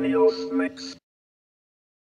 Studios Mix.